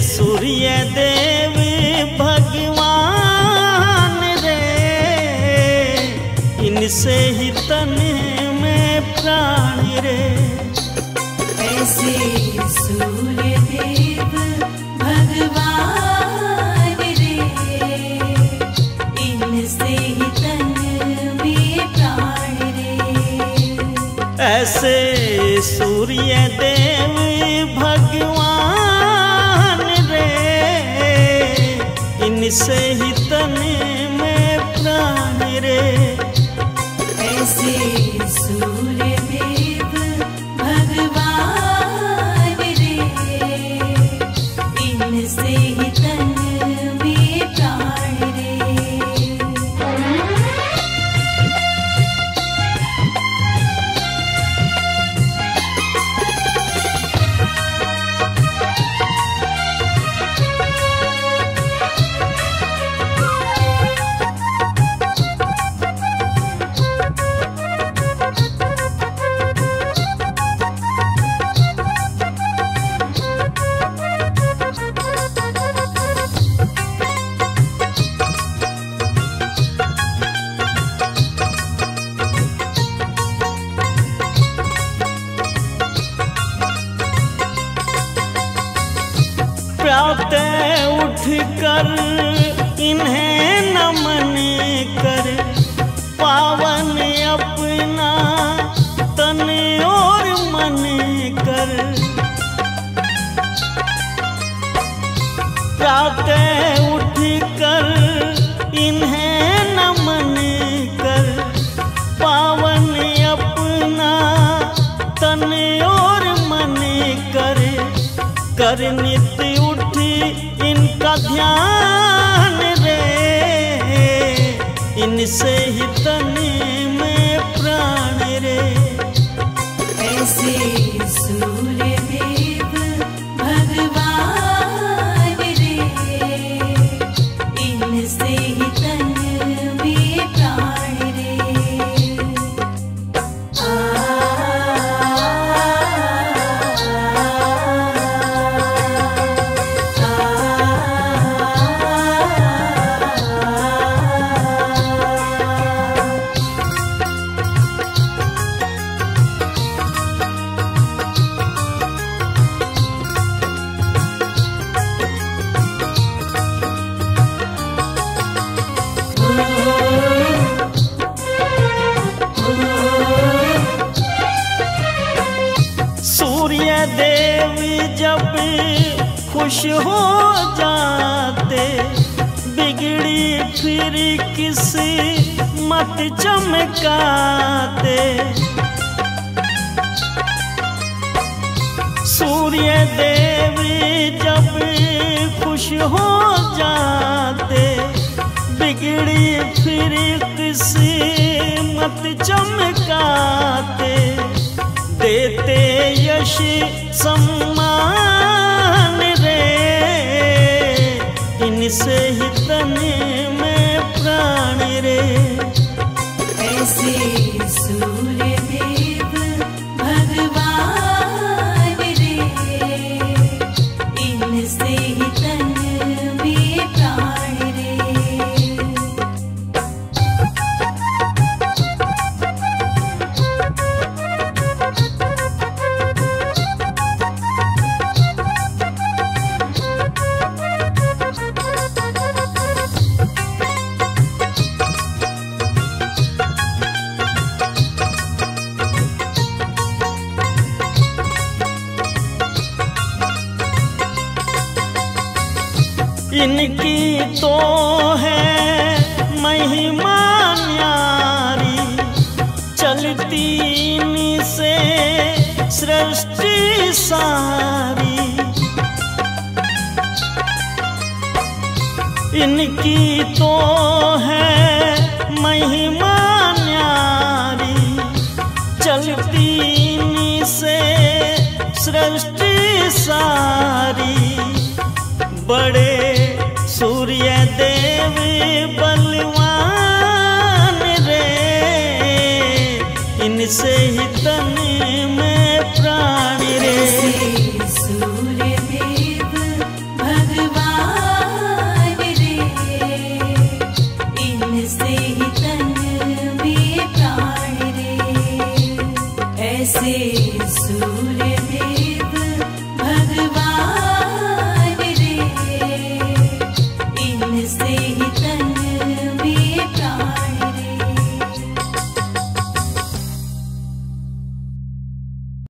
सूर्य देव भगवान रे। इनसे ही तन में प्राण रे। ऐसे सूर्य देव भगवान रे। इनसे ही तन में प्राण रे। ऐसे सूर्य देव इनसे ही तन में प्राण रे। ऐसे सूर्य भगवान रे। इनसे ही प्रातः उठ कर इन्हें नमन कर। पावन अपना तन और मन कर। प्रातः उठ कर इन्हें नमन कर। पावन अपना तन और मन कर। कर नित्य ध्यान रे इनसे सूर्य देव जब खुश हो जाते, बिगड़ी फिर किसी मत चमकाते? सूर्य देव जब खुश हो बिगड़ी फिर किसी मत चमकाते। देते यश सम्मान रे। इनसे ही तन में प्राण रे। ऐसे सूर्य देव भगवान रे। इनसे ही तन इनकी तो है महिमा न्यारी, चलती से सृष्टि सारी। इनकी तो है महिमा न्यारी, चलती से सृष्टि सारी। बड़े सूर्य देव बलवान रे। इनसे ही तन में प्राण रे। सूर्य भगवान रे। इनसे ही तन में प्राण रे। ऐसे